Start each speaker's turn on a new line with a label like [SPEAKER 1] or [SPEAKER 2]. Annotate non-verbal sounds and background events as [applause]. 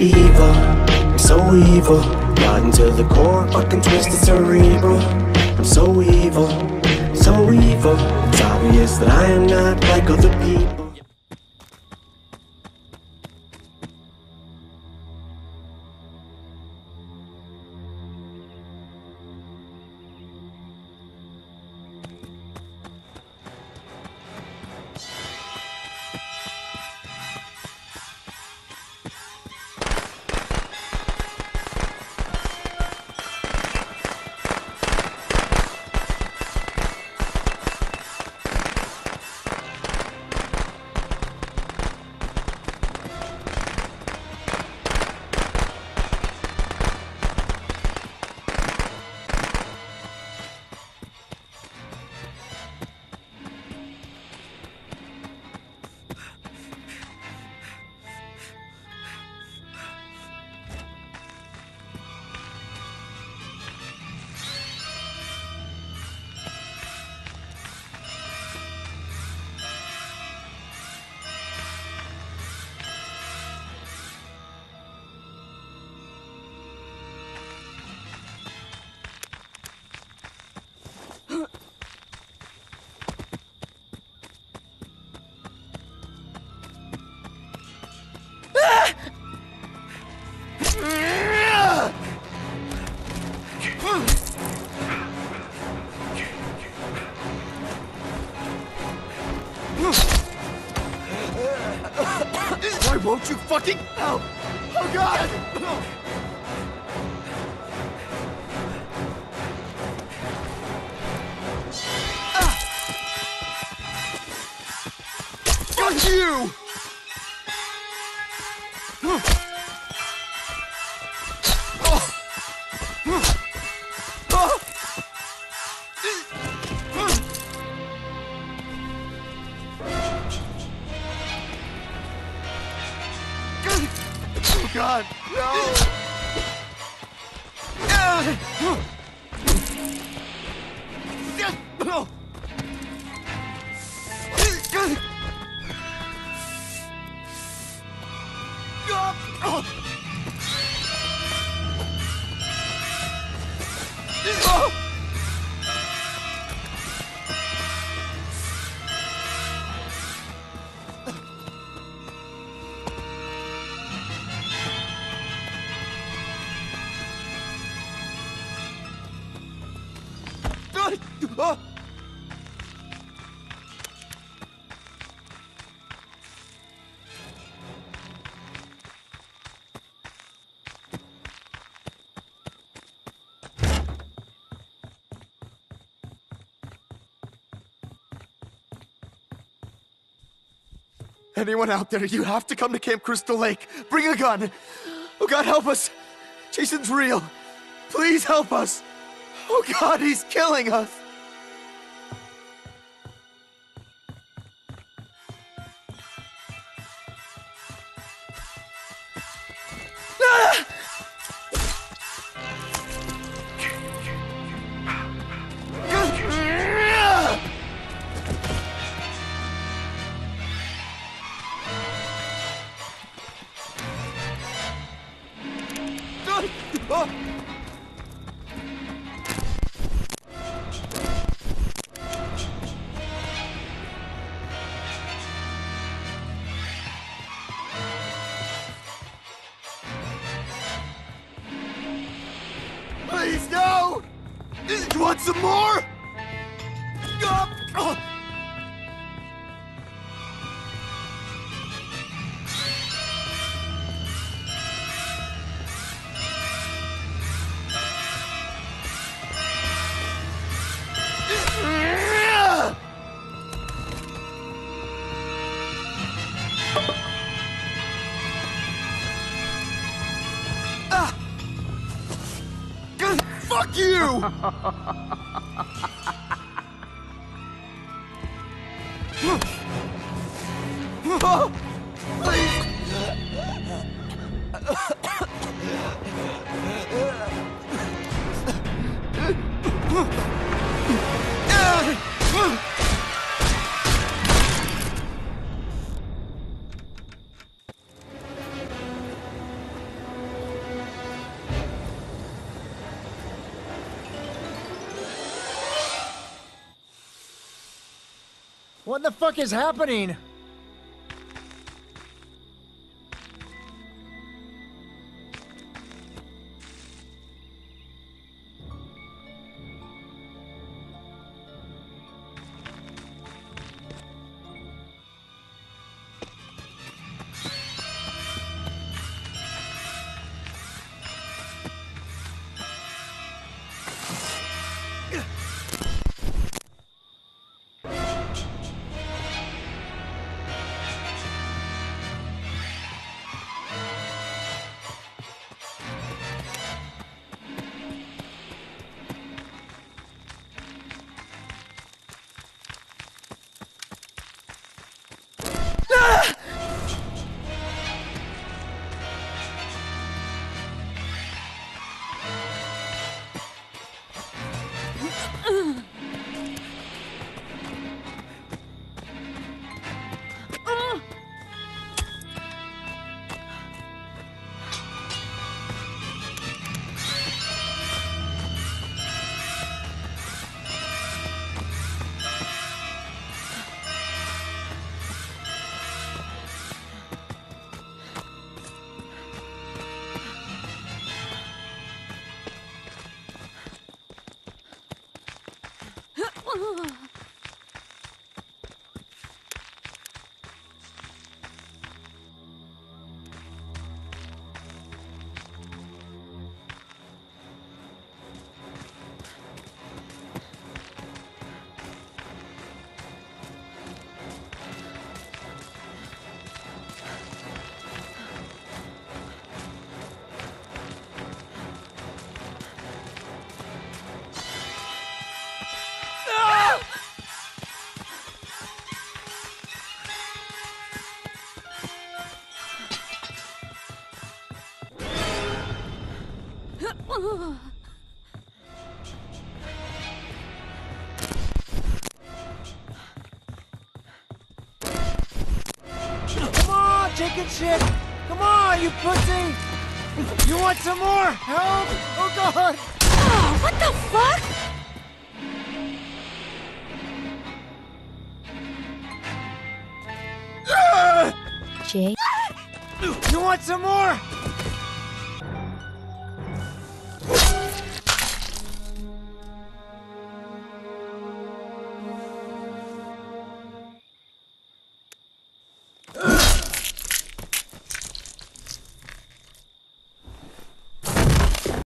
[SPEAKER 1] evil, I'm so evil. Rotten to the core, fucking twisted cerebral. I'm so evil, so evil. It's obvious that I am not like other people
[SPEAKER 2] Why won't you fucking... Oh, no! Oh Anyone out there, you have to come to Camp Crystal Lake. Bring a gun. Oh God, help us. Jason's real. Please help us. Oh God, he's killing us. Please, no! You want some more? Fuck you! [laughs]
[SPEAKER 3] What the fuck is happening? Oh. [laughs] Come on, chicken shit! Come on, you pussy! You want some more? Help! Oh god!
[SPEAKER 4] Oh, what the fuck? Ah! Jay?
[SPEAKER 3] You want some more?